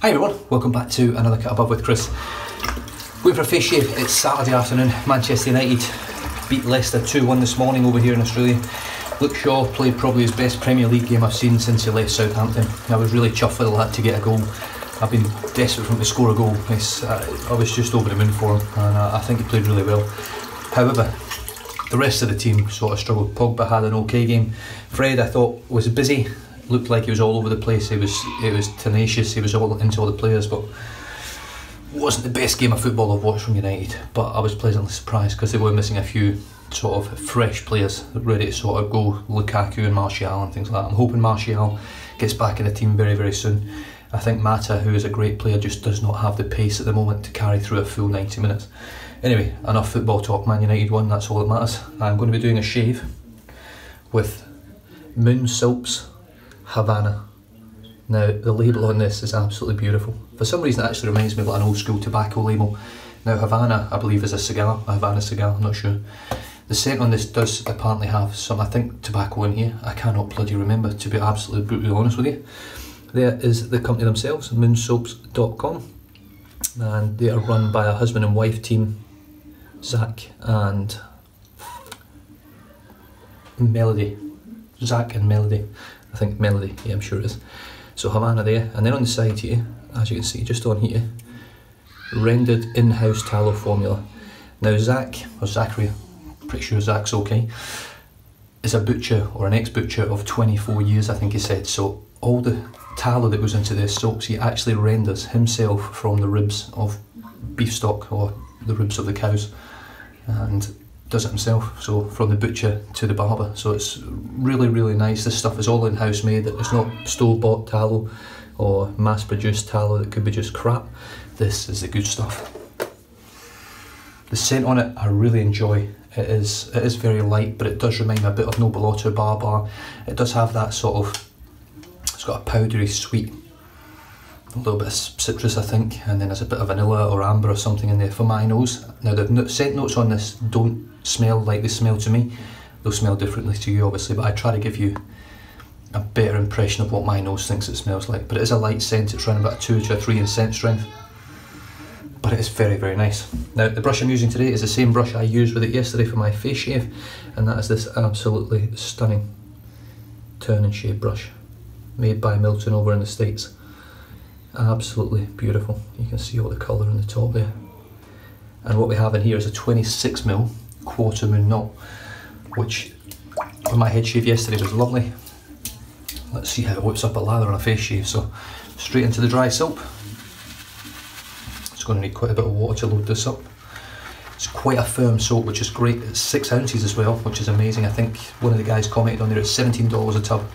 Hi everyone, welcome back to another Cut Above with Chris. Going for a face shave, it's Saturday afternoon, Manchester United beat Leicester 2-1 this morning over here in Australia. Luke Shaw played probably his best Premier League game I've seen since he left Southampton. I was really chuffed the lad to get a goal. I've been desperate for him to score a goal. Uh, I was just over the moon for him and uh, I think he played really well. However, the rest of the team sort of struggled. Pogba had an okay game. Fred I thought was busy, looked like he was all over the place. He was he was tenacious. He was all into all the players, but wasn't the best game of football I've watched from United. But I was pleasantly surprised because they were missing a few sort of fresh players ready to sort of go. Lukaku and Martial and things like that. I'm hoping Martial gets back in the team very very soon. I think Mata, who is a great player, just does not have the pace at the moment to carry through a full 90 minutes. Anyway, enough football talk. Man United won. That's all that matters. I'm going to be doing a shave with Moon Soaps Havana. Now, the label on this is absolutely beautiful. For some reason, it actually reminds me of an old school tobacco label. Now, Havana, I believe, is a cigar, a Havana cigar, I'm not sure. The scent on this does apparently have some, I think, tobacco in here. I cannot bloody remember, to be absolutely brutally honest with you. There is the company themselves, moonsoaps.com, and they are run by a husband and wife team, Zach and Melody. Zach and Melody. I think Melody, yeah, I'm sure it is. So Havana there, and then on the side here, as you can see, just on here, rendered in-house tallow formula. Now Zach, or Zachary, pretty sure Zach's okay, is a butcher or an ex-butcher of 24 years, I think he said. So all the tallow that goes into the soaps, he actually renders himself from the ribs of beef stock or the ribs of the cows. And does it himself, so from the butcher to the barber. So it's really, really nice. This stuff is all in-house made. It's not store-bought tallow or mass-produced tallow that could be just crap. This is the good stuff. The scent on it I really enjoy. It is it is very light, but it does remind me a bit of Noble Otter Bar Bar. It does have that sort of, it's got a powdery sweet a little bit of citrus I think and then there's a bit of vanilla or amber or something in there for my nose. Now the scent notes on this don't smell like they smell to me. They'll smell differently to you obviously but I try to give you a better impression of what my nose thinks it smells like. But it is a light scent, it's around about a 2 to a 3 in scent strength. But it is very very nice. Now the brush I'm using today is the same brush I used with it yesterday for my face shave and that is this absolutely stunning Turn N Shave brush made by Milton over in the States. Absolutely beautiful. You can see all the colour in the top there. And what we have in here is a 26 mil quarter moon knot which on my head shave yesterday was lovely. Let's see how it whips up a lather on a face shave. So straight into the dry soap. It's going to need quite a bit of water to load this up. It's quite a firm soap which is great. It's six ounces as well which is amazing. I think one of the guys commented on there it's $17 a tub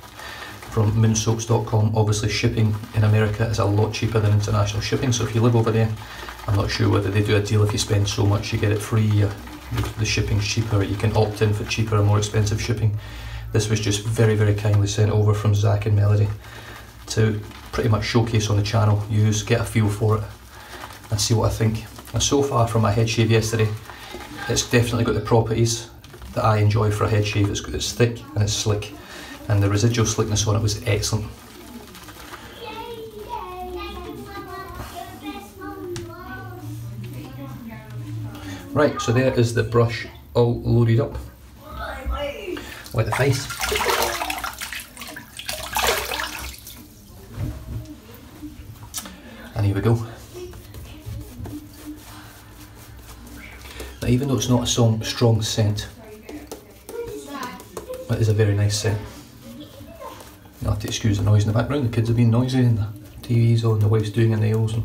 from moonsoaps.com. Obviously shipping in America is a lot cheaper than international shipping, so if you live over there, I'm not sure whether they do a deal if you spend so much you get it free, the shipping's cheaper, you can opt in for cheaper or more expensive shipping. This was just very, very kindly sent over from Zach and Melody to pretty much showcase on the channel, use, get a feel for it, and see what I think. And so far from my head shave yesterday, it's definitely got the properties that I enjoy for a head shave. It's, it's thick and it's slick and the residual slickness on it was excellent. Right, so there is the brush all loaded up. Like the face. And here we go. Now even though it's not a strong scent, it is a very nice scent. Have to excuse the noise in the background, the kids have been noisy and the TV's on, the wife's doing her nails and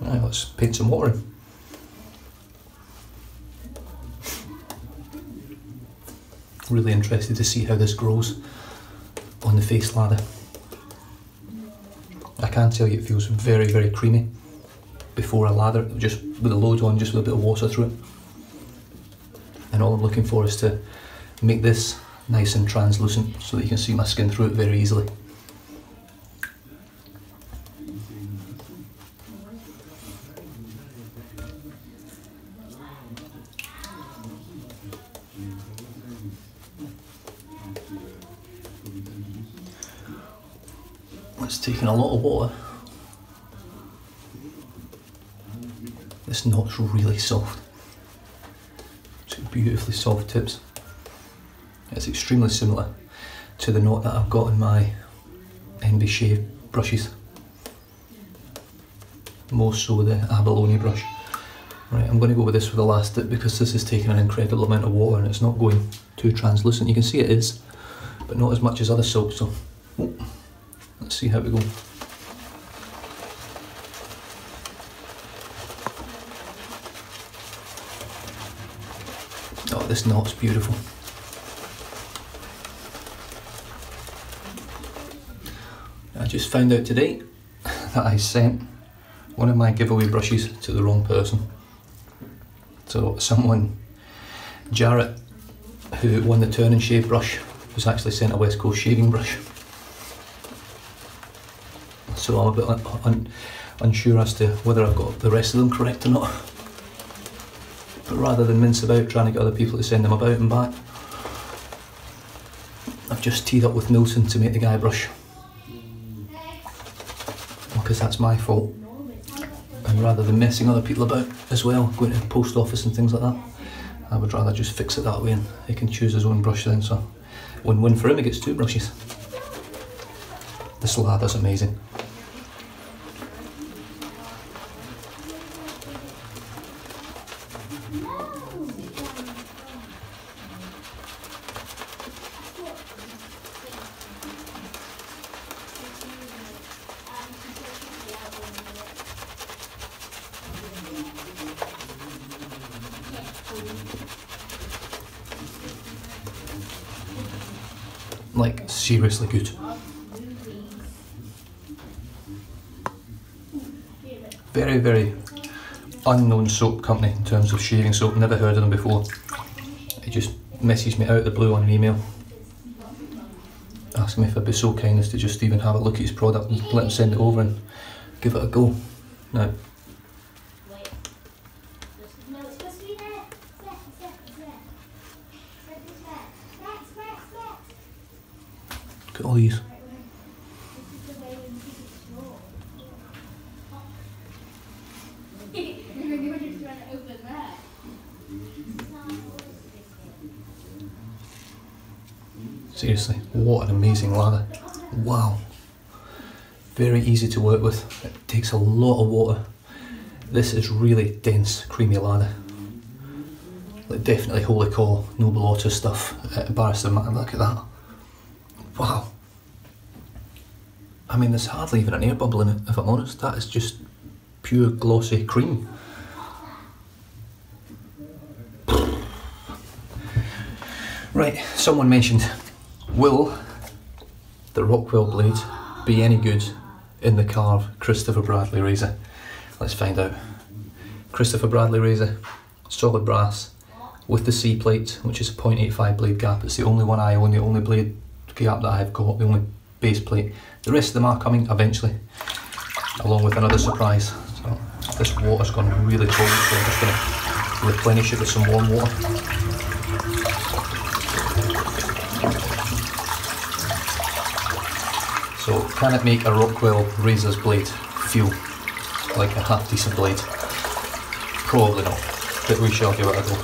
Right, let's paint some water in. Really interested to see how this grows on the face lather. I can tell you it feels very, very creamy before I lather just with a load on, just with a bit of water through it and all I'm looking for is to make this nice and translucent so that you can see my skin through it very easily. It's taking a lot of water. This knot's really soft. Beautifully soft tips. It's extremely similar to the knot that I've got in my Envy Shave brushes. More so the abalone brush. Right, I'm going to go with this for the last dip because this is taking an incredible amount of water and it's not going too translucent. You can see it is, but not as much as other soaps. So, oh, let's see how we go. Oh, this knot's beautiful. I just found out today that I sent one of my giveaway brushes to the wrong person. So someone, Jarrett, who won the Turn N Shave brush, was actually sent a West Coast shaving brush. So I'm a bit un un unsure as to whether I've got the rest of them correct or not. Rather than mince about trying to get other people to send them about and back, I've just teed up with Milton to make the guy brush. Because that's my fault and rather than messing other people about as well, going to the post office and things like that, I would rather just fix it that way and he can choose his own brush then. So, win-win for him. He gets two brushes. This lather's amazing. Like, Very, very unknown soap company in terms of shaving soap. Never heard of them before. He just messaged me out of the blue on an email. Asking me if I'd be so kind as to just even have a look at his product and let him send it over and give it a go. Now, These. Seriously, what an amazing lather. Wow. Very easy to work with. It takes a lot of water. This is really dense, creamy lather. Like definitely Holy Call, Noble Otter stuff. Uh, Barrister Mann, look at that. Wow. I mean, there's hardly even an air bubble in it, if I'm honest. That is just pure glossy cream. Right, someone mentioned, will the Rockwell blade be any good in the Karve Christopher Bradley razor? Let's find out. Christopher Bradley razor, solid brass, with the C plate, which is a 0.85 blade gap. It's the only one I own, the only blade gap that I've got, the only base plate. The rest of them are coming eventually, along with another surprise. So this water's gone really cold, so I'm just going to replenish it with some warm water. So can it make a Rockwell razor's blade feel like a half decent blade? Probably not, but we shall give it a go.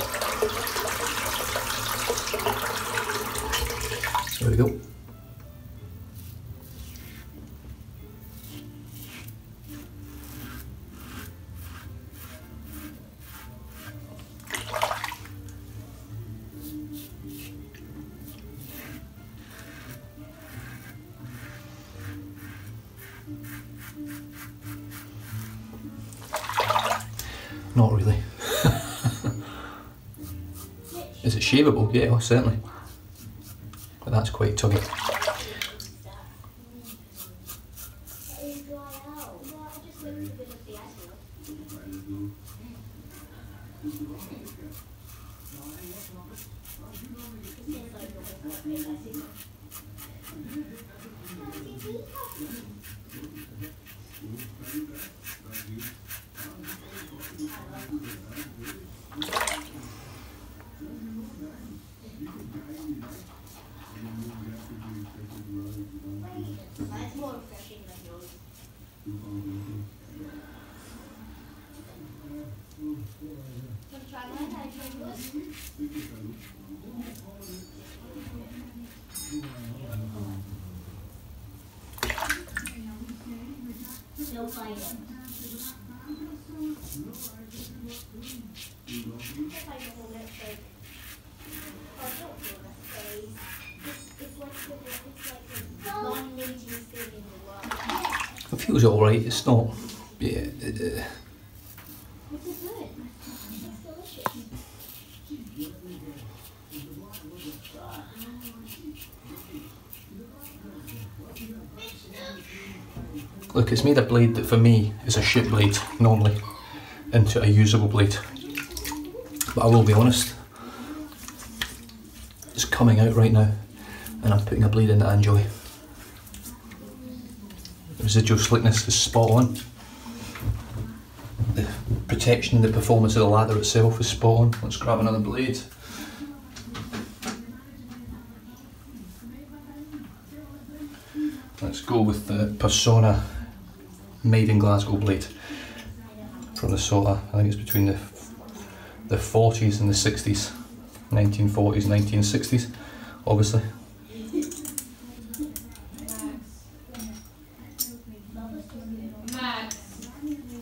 There we go. Shavable? Yeah, certainly but that's quite tuggy. Mine's more refreshing than yours. It feels alright, it's not. Yeah. uh, good. Look, it's made a blade that for me is a shit blade normally into a usable blade. But I will be honest, it's coming out right now and I'm putting a blade in that I enjoy. Residual slickness is spot on. The protection and the performance of the lather itself is spot on. Let's grab another blade. Let's go with the Persona made in Glasgow blade from the sort of, I think it's between the the 40s and the 60s, 1940s, 1960s, obviously.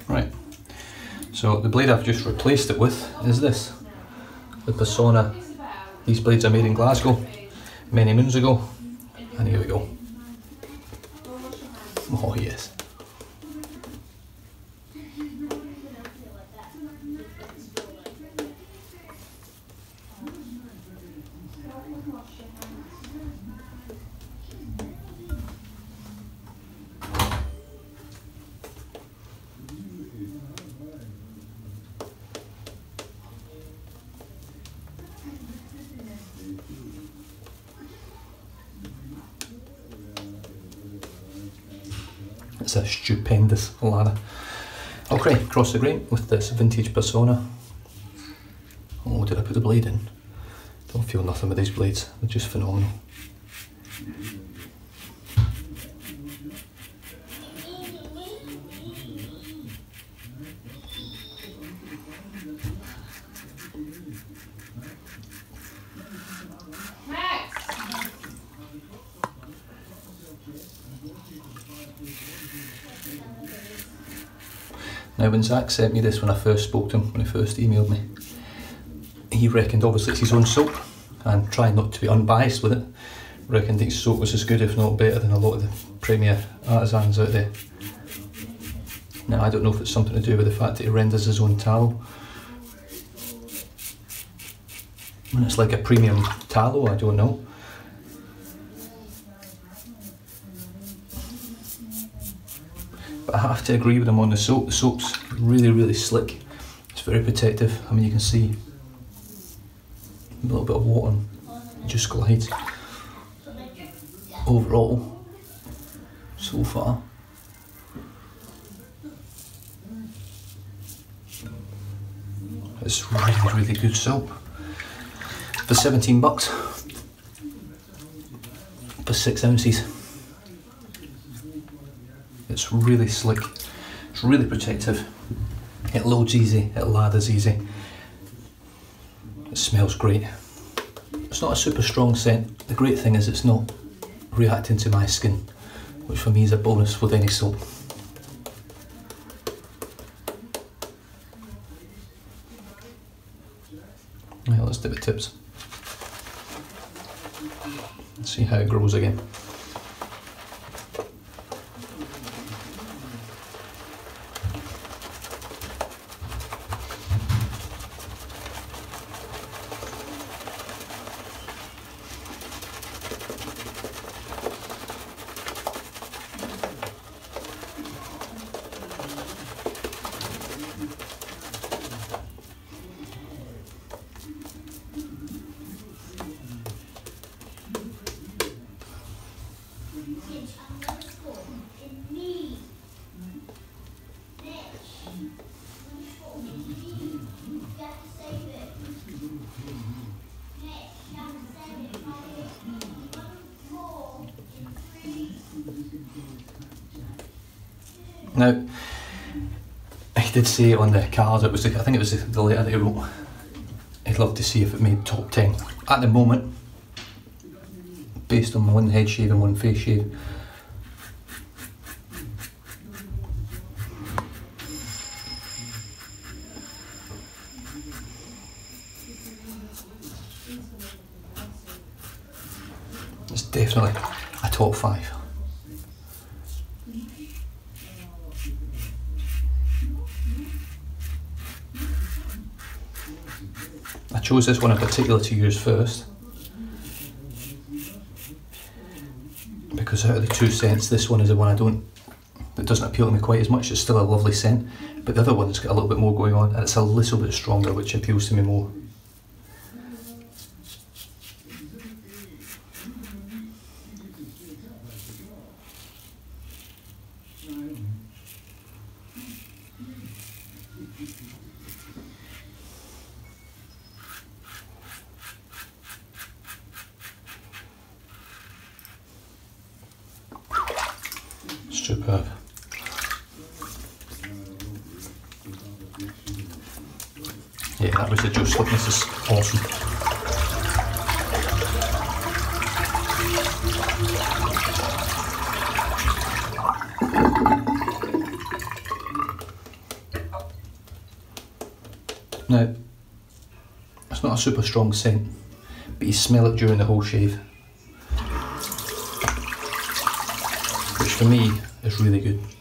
Right, so the blade I've just replaced it with is this, the Persona. These blades are made in Glasgow many moons ago, and here we go. Oh yes. It's a stupendous ladder. Okay, cross the grain with this vintage Persona. Oh, did I put the blade in? Don't feel nothing with these blades, they're just phenomenal. Zach sent me this when I first spoke to him, when he first emailed me, he reckoned obviously it's his own soap and trying not to be unbiased with it, reckoned his soap was as good, if not better, than a lot of the premier artisans out there. Now, I don't know if it's something to do with the fact that he renders his own tallow. And it's like a premium tallow, I don't know. But I have to agree with him on the soap. The soap's really, really slick. It's very protective. I mean, you can see a little bit of water just glides. Overall, so far, it's really, really good soap. For 17 bucks, for six ounces. It's really slick. It's really protective. It loads easy. It lathers easy. It smells great. It's not a super strong scent. The great thing is it's not reacting to my skin, which for me is a bonus with any soap. Right, let's do the tips. Let's see how it grows again. Did say on the card, it was the, I think it was the, the letter that he wrote. He'd love to see if it made top 10. At the moment, based on one head shave and one face shave, it's definitely a top five. I chose this one in particular to use first because out of the two scents, this one is the one I don't that doesn't appeal to me quite as much. It's still a lovely scent, but the other one's got a little bit more going on and it's a little bit stronger, which appeals to me more. Superb. Yeah, that was the juice slip. This is awesome. Now, it's not a super strong scent, but you smell it during the whole shave. For me is really good.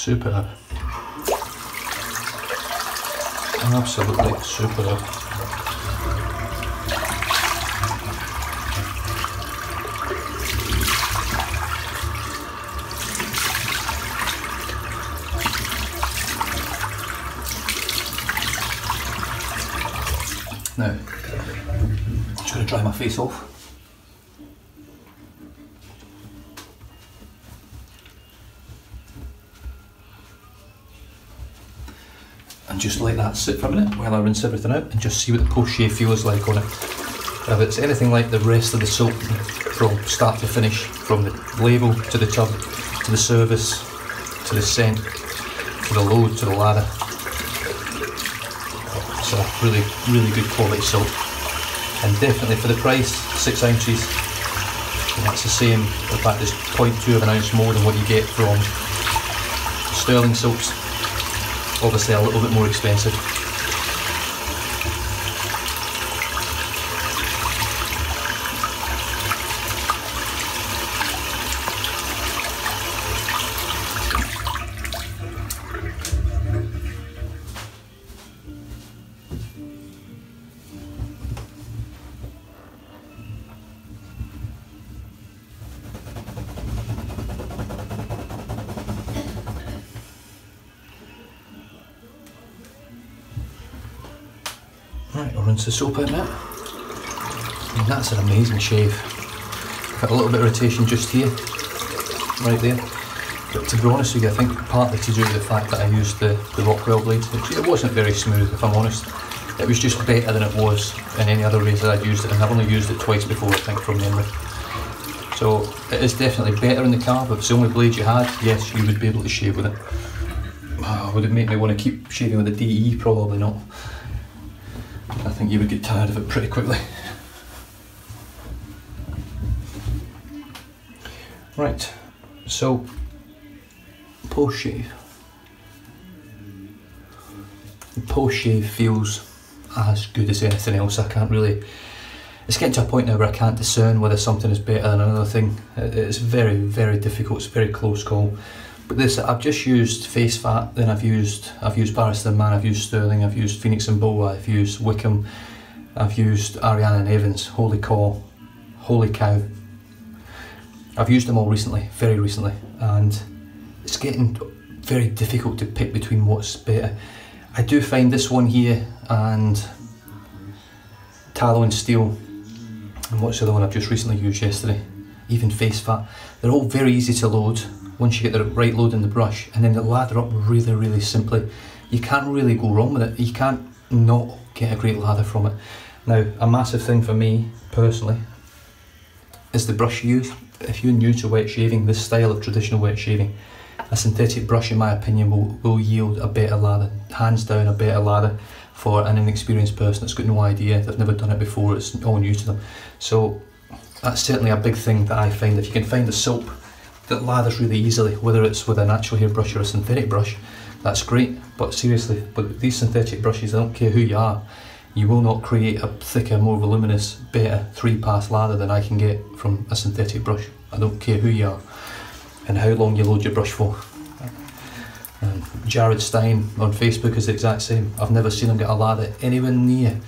Superb. Absolutely superb. Now, I'm just going to dry my face off. And just let that sit for a minute while I rinse everything out and just see what the post shave feels like on it. If it's anything like the rest of the soap from start to finish, from the label to the tub, to the service, to the scent, to the load, to the lather, it's a really, really good quality soap. And definitely for the price, six ounces, that's the same, in fact there's 0.2 of an ounce more than what you get from Stirling soaps obviously a little bit more expensive. Rinse the soap out now. And that's an amazing shave. Got a little bit of rotation just here, right there. But to be honest with you, I think partly to do with the fact that I used the, the Rockwell blade, it wasn't very smooth if I'm honest. It was just better than it was in any other razor I'd used it, and I've only used it twice before, I think, from memory. So it is definitely better in the car, but if it's the only blade you had, yes, you would be able to shave with it. Oh, would it make me want to keep shaving with the DE? Probably not. Think you would get tired of it pretty quickly. Right, so post shave. Post shave feels as good as anything else. I can't really. It's getting to a point now where I can't discern whether something is better than another thing. It's very, very difficult. It's a very close call. But this, I've just used Face Fat. Then I've used, I've used Barrister Mann. I've used Stirling. I've used Phoenix and Beau. I've used Wickham. I've used Ariana and Evans, Holy cow! Holy Cow. I've used them all recently, very recently, and it's getting very difficult to pick between what's better. I do find this one here and Tallow and Steel, and what's the other one I've just recently used yesterday, even Face Fat, they're all very easy to load once you get the right load in the brush, and then the lather up really, really simply. You can't really go wrong with it. You can't not get a great lather from it. Now, a massive thing for me personally is the brush you use. If you're new to wet shaving, this style of traditional wet shaving, a synthetic brush, in my opinion, will, will yield a better lather, hands down, a better lather for an inexperienced person that's got no idea, they've never done it before, it's all new to them. So, that's certainly a big thing that I find. If you can find a soap that lathers really easily, whether it's with a natural hair brush or a synthetic brush, that's great. But seriously, with these synthetic brushes, I don't care who you are, you will not create a thicker, more voluminous, better three pass lather than I can get from a synthetic brush. I don't care who you are and how long you load your brush for. Um, Jared Stein on Facebook is the exact same. I've never seen him get a lather anywhere near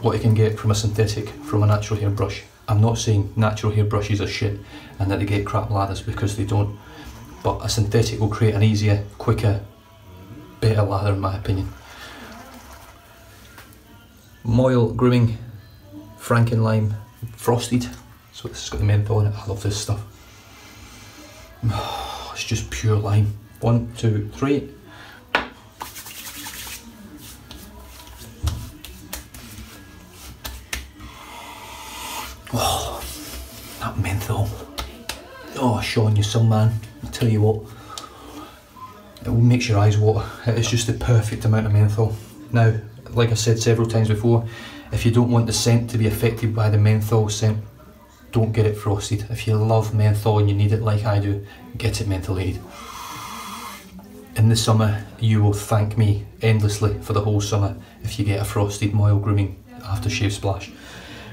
what he can get from a synthetic from a natural hair brush. I'm not saying natural hair brushes are shit and that they get crap lathers because they don't, but a synthetic will create an easier, quicker, better lather in my opinion. Maol Grooming Frankenlime Frosted. So this has got the menthol in it. I love this stuff. It's just pure lime. One, two, three. Sean, you're some man. I tell you what, it makes your eyes water. It is just the perfect amount of menthol. Now, like I said several times before, if you don't want the scent to be affected by the menthol scent, don't get it frosted. If you love menthol and you need it like I do, get it mentholated. In the summer, you will thank me endlessly for the whole summer if you get a frosted Maol Grooming aftershave splash.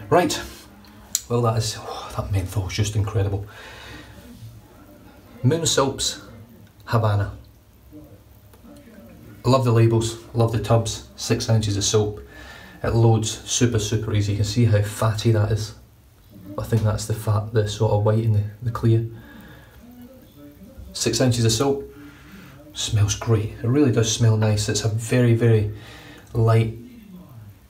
Right, well that is, oh, that menthol is just incredible. Moon Soaps Havana. Love the labels, love the tubs, six ounces of soap. It loads super, super easy. You can see how fatty that is. I think that's the fat, the sort of white and the, the clear. Six ounces of soap. Smells great. It really does smell nice. It's a very, very light,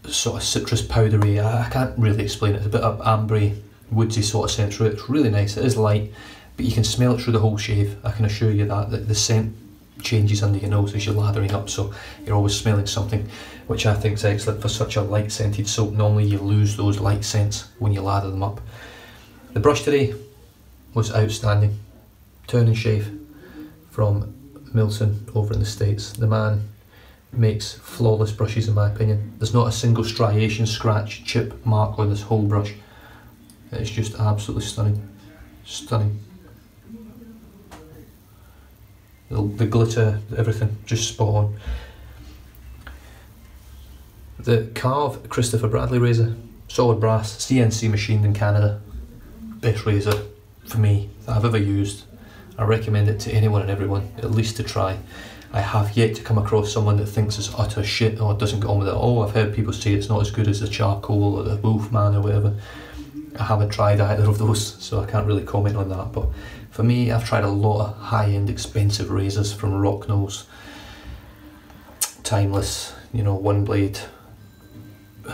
sort of citrus powdery. I, I can't really explain it. It's a bit of ambery, woodsy sort of scent. It's really nice. It is light, but you can smell it through the whole shave. I can assure you that. The, the scent changes under your nose as you're lathering up, so you're always smelling something, which I think is excellent for such a light scented soap. Normally you lose those light scents when you lather them up. The brush today was outstanding. Turn N Shave from Milton over in the States. The man makes flawless brushes in my opinion. There's not a single striation, scratch, chip, mark on this whole brush. It's just absolutely stunning. Stunning. The, the glitter, everything, just spot on. The Karve Christopher Bradley razor, solid brass, CNC machined in Canada. Best razor for me that I've ever used. I recommend it to anyone and everyone, at least to try. I have yet to come across someone that thinks it's utter shit or doesn't get on with it. Oh, I've heard people say it's not as good as the charcoal or the Wolfman or whatever. I haven't tried either of those, so I can't really comment on that. But for me, I've tried a lot of high-end, expensive razors from Rocknose, Timeless, you know, One Blade,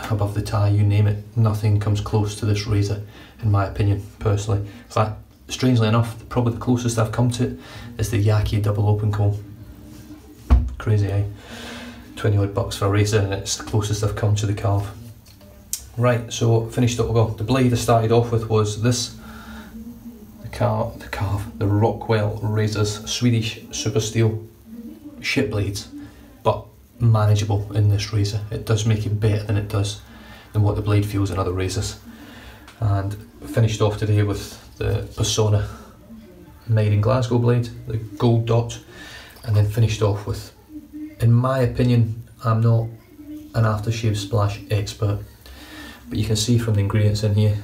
above the tie, you name it. Nothing comes close to this razor, in my opinion, personally. In fact, strangely enough, probably the closest I've come to it is the Yaqi double open comb. Crazy, eh? 20 odd bucks for a razor, and it's the closest I've come to the Karve. Right, so finished up. Well, the blade I started off with was this car, the Karve, the Rockwell Razors Swedish Super Steel ship blades, but manageable in this razor. It does make it better than it does than what the blade feels in other razors. And finished off today with the Persona made in Glasgow blade, the gold dot, and then finished off with, in my opinion, I'm not an aftershave splash expert, but you can see from the ingredients in here.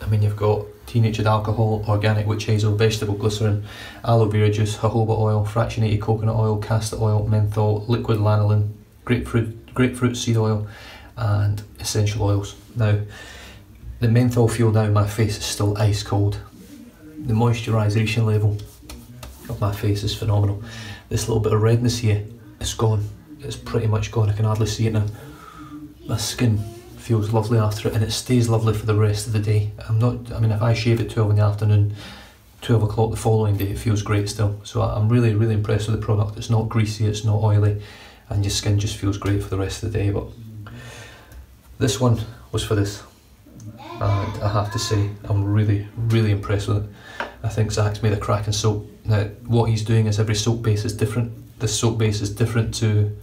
I mean, you've got denatured alcohol, organic witch hazel, vegetable glycerin, aloe vera juice, jojoba oil, fractionated coconut oil, castor oil, menthol, liquid lanolin, grapefruit, grapefruit seed oil, and essential oils. Now, the menthol feel now my face is still ice cold. The moisturisation level of my face is phenomenal. This little bit of redness here is gone. It's pretty much gone. I can hardly see it now. My skin feels lovely after it and it stays lovely for the rest of the day. I'm not, I mean, if I shave at 12 in the afternoon, 12 o'clock the following day, it feels great still. So I'm really, really impressed with the product. It's not greasy, it's not oily, and your skin just feels great for the rest of the day. But this one was for this. And I have to say, I'm really, really impressed with it. I think Zach's made a cracking soap. Now, what he's doing is every soap base is different. This soap base is different to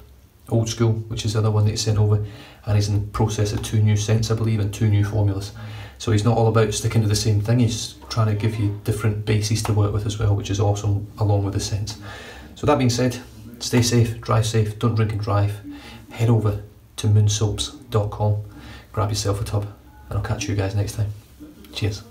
Old School, which is the other one that he sent over, and he's in the process of two new scents, I believe, and two new formulas. So he's not all about sticking to the same thing, he's trying to give you different bases to work with as well, which is awesome along with the scents. So that being said, stay safe, drive safe, don't drink and drive. Head over to moonsoaps.com, grab yourself a tub, and I'll catch you guys next time. Cheers.